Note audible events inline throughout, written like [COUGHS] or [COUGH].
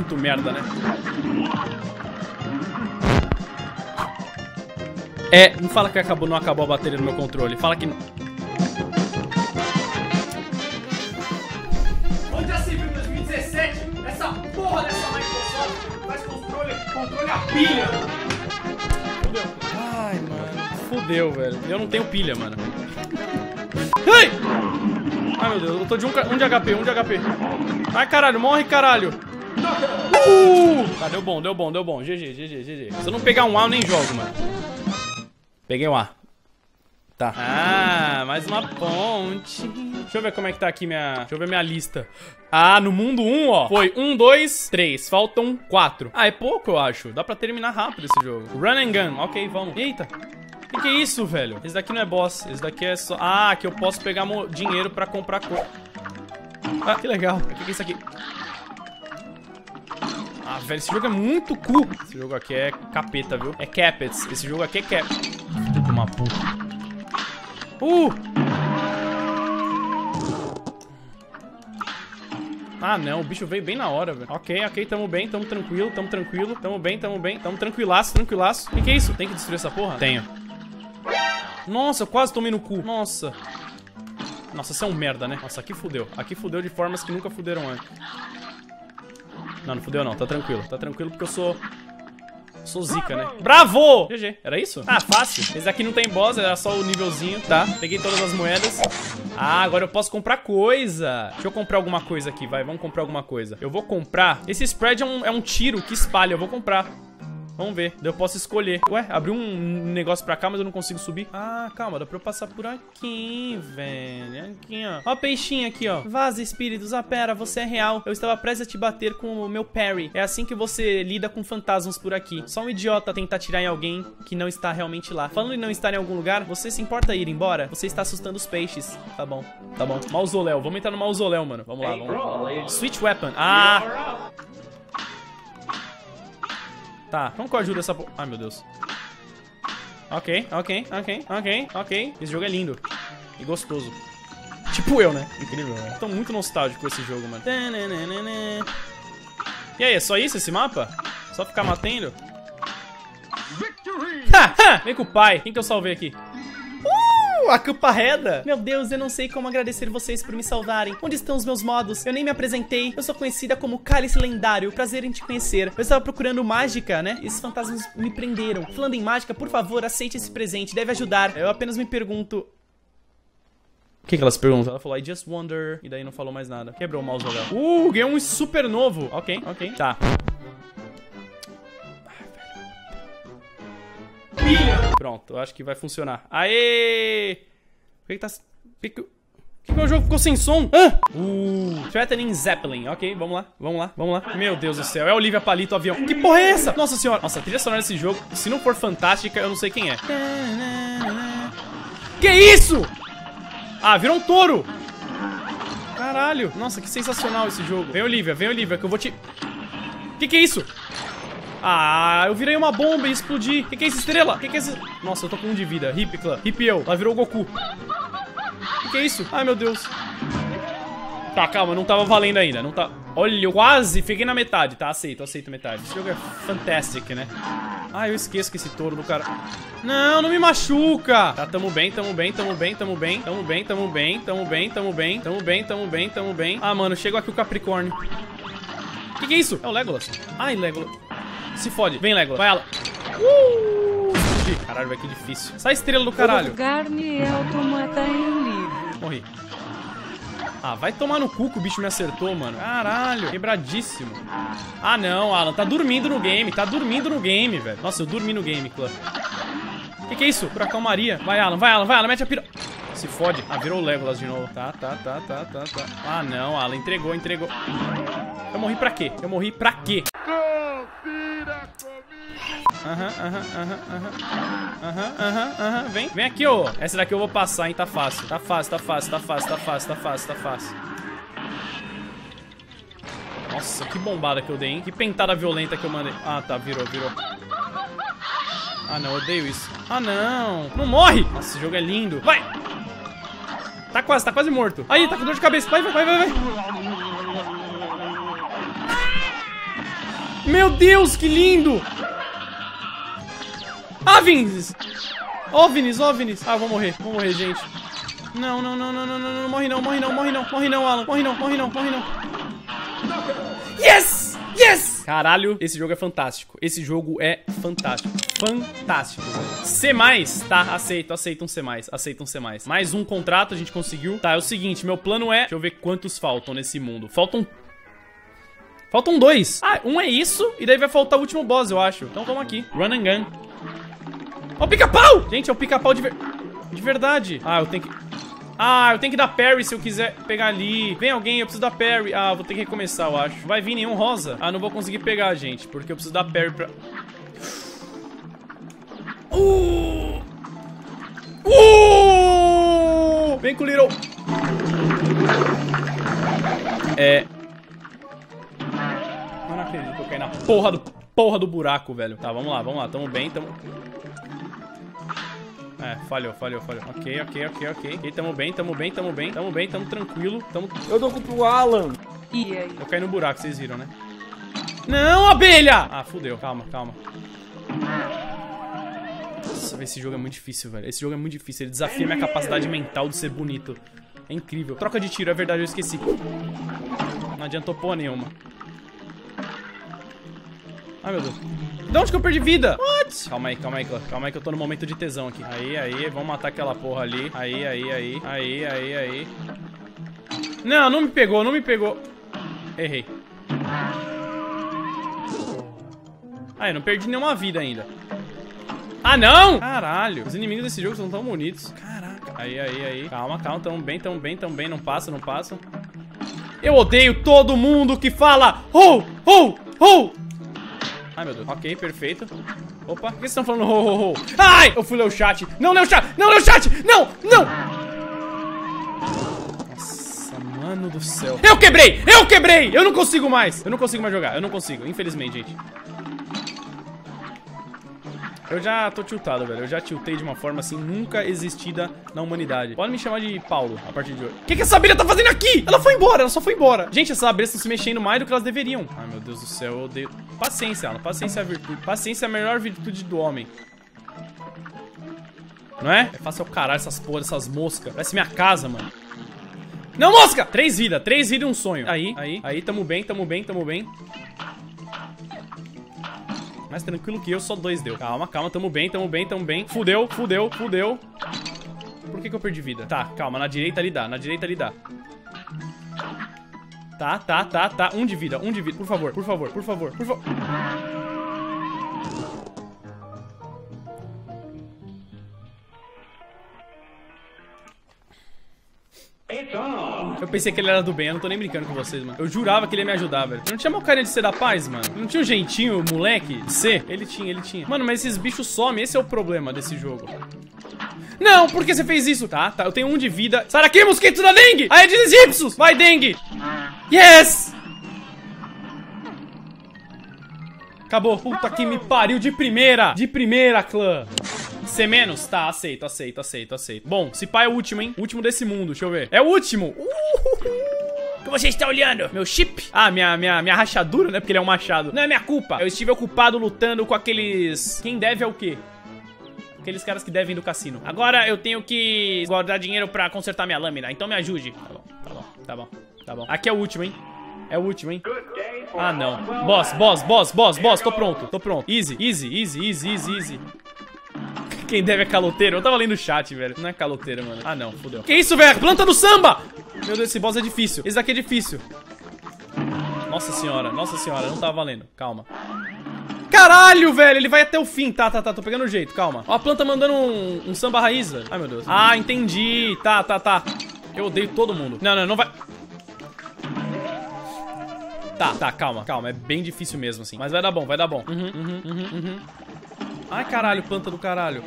muito merda, né? É, não fala que acabou, não acabou a bateria do meu controle. Fala que não. Onde já se viu em 2017 essa porra dessa Microsoft faz controle, controle a pilha? Ai, mano. Fudeu, velho. Eu não tenho pilha, mano. Ai! Ai, meu Deus. Eu tô de um, um de HP, um de HP. Ai, caralho. Morre, caralho. Uh! Tá, deu bom, deu bom, deu bom. GG, GG, GG. Se eu não pegar um A, eu nem jogo, mano. Peguei um A. Tá. Ah, mais uma ponte. Deixa eu ver como é que tá aqui minha... Deixa eu ver minha lista. Ah, no mundo 1, ó. Foi 1, 2, 3. Faltam 4. Ah, é pouco, eu acho. Dá pra terminar rápido esse jogo. Run and gun. Ok, vamos. Eita. O que, que é isso, velho? Esse daqui não é boss. Esse daqui é só... Ah, que eu posso pegar mo- dinheiro pra comprar cor. Ah, que legal. O que, que é isso aqui? Ah, velho, esse jogo é muito cool. Esse jogo aqui é capeta, viu? É capets. Esse jogo aqui é cap... Filho de uma puta. Uh! Ah, não, o bicho veio bem na hora, velho. Ok, ok, tamo bem, tamo tranquilo, tamo tranquilo, tamo bem, tamo bem, tamo tranquilaço, tranquilaço. O que, que é isso? Tem que destruir essa porra? Tenho. Nossa, eu quase tomei no cu. Nossa. Nossa, você é um merda, né? Nossa, aqui fudeu. Aqui fudeu de formas que nunca fuderam antes. Não, não fudeu não, tá tranquilo. Tá tranquilo porque eu sou... Sou zica, né? Bravo! GG. Era isso? Ah, fácil. Esse aqui não tem boss, era só o nívelzinho, tá? Peguei todas as moedas. Ah, agora eu posso comprar coisa. Deixa eu comprar alguma coisa aqui, vai. Vamos comprar alguma coisa. Eu vou comprar... Esse spread é um, é um tiro que espalha. Eu vou comprar. Vamos ver. Eu posso escolher. Ué, abriu um negócio pra cá, mas eu não consigo subir. Ah, calma, dá pra eu passar por aqui, velho. Aqui, ó. Ó peixinho aqui, ó. Vaza, espíritos. Ah, pera, você é real. Eu estava prestes a te bater com o meu parry. É assim que você lida com fantasmas por aqui. Só um idiota tenta atirar em alguém que não está realmente lá. Falando em não estar em algum lugar, você se importa ir embora? Você está assustando os peixes. Tá bom, tá bom. Mausoléu. Vamos entrar no mausoléu, mano. Vamos lá, vamos lá. Switch weapon. Ah! Tá, como que eu ajudo essa po... Ai, meu Deus. Ok, ok, ok, ok, ok. Esse jogo é lindo. E gostoso. Tipo eu, né? Incrível, né? Tô muito nostálgico com esse jogo, mano. E aí, é só isso esse mapa? Só ficar matando? Ha, ha! Vem com o pai. Quem que eu salvei aqui? A Cupparreda! Meu Deus, eu não sei como agradecer vocês por me salvarem. Onde estão os meus modos? Eu nem me apresentei. Eu sou conhecida como Cálice Lendário. Prazer em te conhecer. Eu estava procurando mágica, né? Esses fantasmas me prenderam. Falando em mágica, por favor, aceite esse presente. Deve ajudar. Eu apenas me pergunto... O que, que ela se pergunta? Ela falou, I just wonder. E daí não falou mais nada. Quebrou o mouse legal. Uh, ganhou um super novo. Ok, ok. Tá. Pronto, acho que vai funcionar. Aê! Por que, que tá. Por que, que... Que, jogo ficou sem som? Hã? Uh, Threatening Zeppelin. Ok, vamos lá, vamos lá, vamos lá. Meu Deus do céu, é Olivia Palito, avião. Que porra é essa? Nossa senhora. Nossa, a trilha sonora desse jogo, se não for fantástica, eu não sei quem é. Que isso? Ah, virou um touro. Caralho. Nossa, que sensacional esse jogo. Vem, Olivia, vem, Olivia, que eu vou te... Que que é isso? Ah, eu virei uma bomba e explodi. Que que é isso, estrela? Que que é isso? Nossa, eu tô com um de vida. Hip, clã. Hip eu. Ela virou o Goku. Que que é isso? Ai, meu Deus. Tá, calma, não tava valendo ainda. Não tá... Olha, eu quase fiquei na metade. Tá, aceito, aceito metade. Esse jogo é fantastic, né? Ah, eu esqueço que esse touro do cara... Não, não me machuca! Tá, tamo bem, tamo bem, tamo bem, tamo bem, tamo bem, tamo bem, tamo bem, tamo bem, tamo bem, tamo bem, tamo bem. Ah, mano, chegou aqui o Capricórnio. Que que é isso? É o Legolas. Ai, Legolas. Se fode. Vem, Legolas. Vai, ela. Uh! Caralho, vai que difícil. Sai estrela do caralho. É automata em livre. Morri. Ah, vai tomar no cu que o bicho me acertou, mano. Caralho, quebradíssimo. Ah, não, Alan, tá dormindo no game. Tá dormindo no game, velho. Nossa, eu dormi no game, clã. Que que é isso? Furacão Maria. Vai, Alan, vai, Alan, vai, Alan, mete a pira... Se fode. Ah, virou o Legolas de novo. Tá, tá, tá, tá, tá, tá. Ah, não, Alan, entregou, entregou. Eu morri pra quê? Eu morri pra quê? Aham, aham, aham, aham. Aham, aham, aham. Vem, vem aqui, ô. Essa daqui eu vou passar, hein? Tá fácil. Tá fácil, tá fácil, tá fácil, tá fácil, tá fácil, tá fácil. Nossa, que bombada que eu dei, hein? Que pentada violenta que eu mandei. Ah, tá, virou, virou. Ah, não, odeio isso. Ah, não. Não morre! Nossa, esse jogo é lindo. Vai! Tá quase, tá quase morto. Aí, tá com dor de cabeça. Vai, vai, vai, vai. Meu Deus, que lindo! OVNIs! OVNIs, OVNIs! Ah, eu vou morrer, vou morrer, gente. Não, não, não, não, não, não, não, morre não, morre não, morre não, morre não, Alan. Morre não, morre não, morre não. Yes! Yes! Caralho, esse jogo é fantástico. Esse jogo é fantástico. Fantástico, velho. C+, tá, aceito, aceito um C+, aceito um C+. Mais um contrato, a gente conseguiu. Tá, é o seguinte, meu plano é... Deixa eu ver quantos faltam nesse mundo. Faltam Faltam dois. Ah, um é isso, e daí vai faltar o último boss, eu acho. Então vamos aqui. Run and gun. Ó, o pica-pau! Gente, é o pica-pau de, ver... de verdade. Ah, eu tenho que... Ah, eu tenho que dar parry se eu quiser pegar ali. Vem alguém, eu preciso dar parry. Ah, vou ter que recomeçar, eu acho. Vai vir nenhum rosa. Ah, não vou conseguir pegar, gente, porque eu preciso dar parry pra... Uh! Uh! Vem com o Little... É... Acredito que eu caí na porra do, porra do buraco, velho. Tá, vamos lá, vamos lá. Tamo bem, tamo... É, falhou, falhou, falhou. Ok, ok, ok, ok. Ok, tamo bem, tamo bem, tamo bem, tamo bem, tamo tranquilo. Tamo... Eu dou culpa pro Alan. E aí? Eu caí no buraco, vocês viram, né? Não, abelha! Ah, fudeu. Calma, calma. Nossa, esse jogo é muito difícil, velho. Esse jogo é muito difícil. Ele desafia minha capacidade mental de ser bonito. É incrível. Troca de tiro, é verdade, eu esqueci. Não adiantou porra nenhuma. Ai, meu Deus. De onde que eu perdi vida? What? Calma aí, calma aí. Calma aí que eu tô no momento de tesão aqui. Aí, aí, vamos matar aquela porra ali. Aí, aí, aí. Aí, aí, aí. Não, não me pegou, não me pegou. Errei. Eu não perdi nenhuma vida ainda. Ah, não! Caralho, os inimigos desse jogo são tão bonitos. Caraca. Aí, aí, aí. Calma, calma, tamo bem, tamo bem, tamo bem. Não passa, não passa. Eu odeio todo mundo que fala Oh, oh, oh. Ai, meu Deus. Ok, perfeito. Opa, por que vocês estão falando ho, ho, ho? Ai! Eu fui ler o chat. Não leu o chat! Não leu o chat! Não! Não! Nossa, mano do céu. Eu quebrei! Eu quebrei! Eu não consigo mais! Eu não consigo mais jogar. Eu não consigo, infelizmente, gente. Eu já tô tiltado, velho. Eu já tiltei de uma forma assim nunca existida na humanidade. Pode me chamar de Paulo a partir de hoje. O que, que essa abelha tá fazendo aqui? Ela foi embora, ela só foi embora. Gente, essas abelhas estão se mexendo mais do que elas deveriam. Ai, meu Deus do céu, eu odeio. Paciência, Alan. Paciência é a virtude. Paciência é a melhor virtude do homem. Não é? É fácil ao caralho essas porra, essas moscas. Parece minha casa, mano. Não, mosca! Três vidas, três vidas e um sonho. Aí, aí, aí, tamo bem, tamo bem, tamo bem. Mais tranquilo que eu, só dois deu. Calma, calma, tamo bem, tamo bem, tamo bem. Fudeu, fudeu, fudeu. Por que, que eu perdi vida? Tá, calma, na direita ali dá, na direita ali dá. Tá, tá, tá, tá. Um de vida, um de vida. Por favor, por favor, por favor, por favor. Pensei que ele era do bem, eu não tô nem brincando com vocês, mano. Eu jurava que ele ia me ajudar, velho. Não tinha mal carinha de ser da paz, mano. Não tinha um jeitinho, moleque, de ser? Ele tinha, ele tinha. Mano, mas esses bichos somem, esse é o problema desse jogo. Não, por que você fez isso? Tá, tá, eu tenho um de vida. Sai daqui, mosquito da dengue! Aedes aegyptus! Vai, dengue! Yes! Acabou. Puta que me pariu de primeira. De primeira, clã. C menos? Tá, aceito, aceito, aceito, aceito. Bom, se pá é o último, hein? Último desse mundo, deixa eu ver. É o último! O que você está olhando? Meu chip? Ah, minha, minha, minha rachadura, né? Porque ele é um machado. Não é minha culpa. Eu estive ocupado lutando com aqueles... Quem deve é o quê? Aqueles caras que devem do cassino. Agora eu tenho que guardar dinheiro pra consertar minha lâmina. Então me ajude. Tá bom, tá bom, tá bom, tá bom. Aqui é o último, hein? É o último, hein? Ah, não. Boss, boss, boss, boss, boss. Tô pronto, tô pronto. Easy, easy, easy, easy, easy, easy. Quem deve é caloteiro. Eu tava lendo o chat, velho. Não é caloteiro, mano. Ah, não. Fudeu. Que isso, velho? Planta do samba! Meu Deus, esse boss é difícil. Esse daqui é difícil. Nossa senhora, nossa senhora. Não tava valendo. Calma. Caralho, velho, ele vai até o fim. Tá, tá, tá, tô pegando o jeito, calma. Ó, a planta mandando um, um samba raiz, velho. Ai, meu Deus. Ah, entendi. Tá, tá, tá. Eu odeio todo mundo. Não, não, não vai... Tá, tá, calma, calma. É bem difícil mesmo, assim. Mas vai dar bom, vai dar bom. Uhum, uhum, uhum, uhum. Ai, caralho, planta do caralho.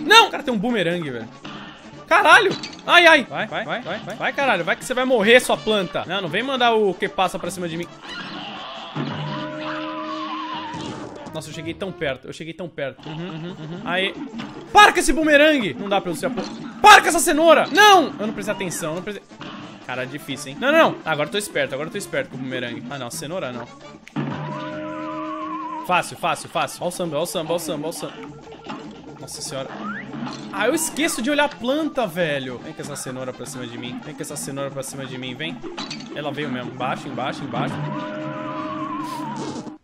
Não! O cara tem um boomerang, velho. Caralho! Ai, ai! Vai, vai, vai, vai, vai. Caralho. Vai que você vai morrer, sua planta. Não, não vem mandar o que passa pra cima de mim. Nossa, eu cheguei tão perto. Eu cheguei tão perto. Uhum, uhum, uhum. Aí. Para com esse boomerang! Não dá pra eu ser a porra. Para com essa cenoura! Não! Eu não prestei atenção, não prestei... Cara, é difícil, hein? Não, não, não. Agora eu tô esperto, agora eu tô esperto com o boomerang. Ah, não, cenoura não. Fácil, fácil, fácil. Ó o samba, ó o samba, ó o samba, ó o samba. Nossa senhora. Ah, eu esqueço de olhar a planta, velho. Vem com essa cenoura pra cima de mim. Vem com essa cenoura pra cima de mim, vem. Ela veio mesmo. Embaixo, embaixo, embaixo. [COUGHS]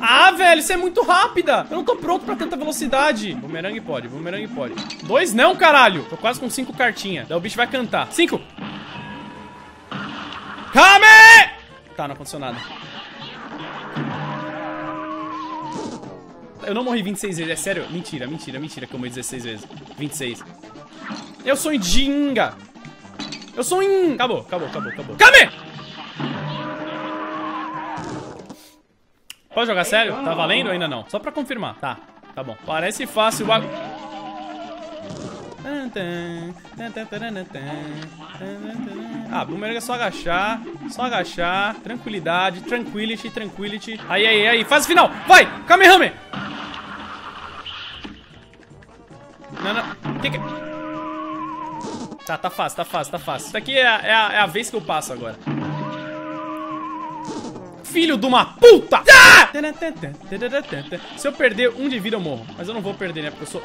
Ah, velho, isso é muito rápida. Eu não tô pronto pra tanta velocidade. Bumerangue pode, bumerangue pode. Dois não, caralho. Tô quase com cinco cartinhas. Daí o bicho vai cantar. Cinco. Kame! Tá, não aconteceu nada. Eu não morri 26 vezes, é sério? Mentira, mentira, mentira que eu morri 16 vezes. 26. Eu sou Jinga. Eu sou um... Acabou, acabou, acabou, acabou. Kame! Pode jogar sério? Tá valendo ou ainda não? Só pra confirmar. Tá, tá bom. Parece fácil o. Ah, boomerang é só agachar, só agachar, tranquilidade, tranquility, tranquility. Aí, aí, aí, fase final, vai, Kamehame! Não, não, que que... Tá, tá fácil, tá fácil, tá fácil. Isso aqui é, a- é a, é a vez que eu passo agora. Filho de uma puta! Ah! Se eu perder um de vida, eu morro. Mas eu não vou perder, né? Porque eu sou...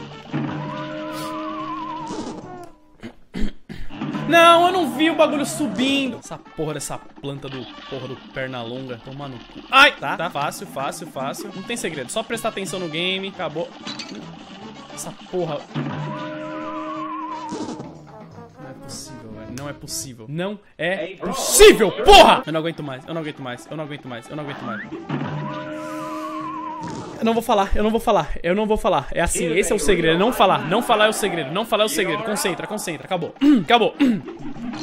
Não, eu não vi o bagulho subindo. Essa porra dessa planta do porra do perna longa. Toma no cu. Ai, tá, tá. Fácil, fácil, fácil. Não tem segredo. Só prestar atenção no game. Acabou. Essa porra. Não é possível, velho. Não é possível. Não é possível, porra! Eu não aguento mais. Eu não aguento mais. Eu não aguento mais. Eu não aguento mais. Eu não vou falar, eu não vou falar, eu não vou falar. É assim, esse é o segredo. Não falar, não falar é o segredo, não falar é o segredo. Concentra, concentra, acabou. [CLEARS THROAT] Acabou. [CLEARS THROAT]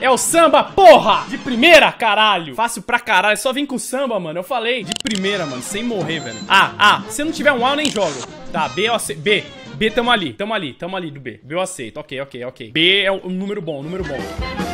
É o samba, porra! De primeira, caralho! Fácil pra caralho, só vem com samba, mano. Eu falei, de primeira, mano, sem morrer, velho. Ah, ah, se não tiver um A, eu nem jogo. Tá, B, eu aceito. B, B, tamo ali, tamo ali, tamo ali do B. B eu aceito, ok, ok, ok. B é um número bom, número bom.